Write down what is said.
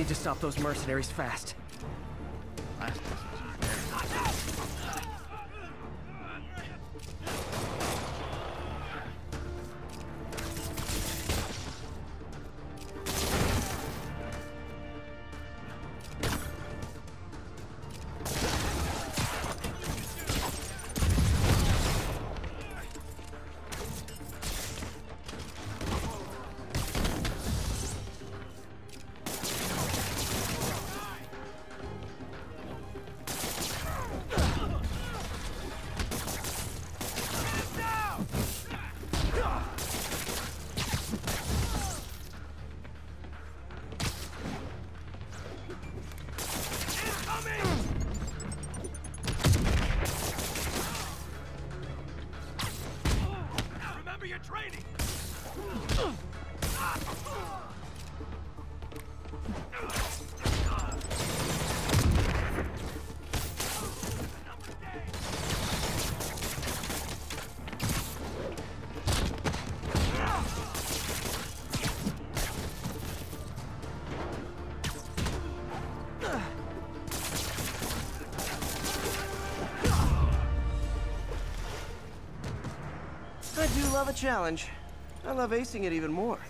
Need to stop those mercenaries fast. Your training! I do love a challenge. I love acing it even more.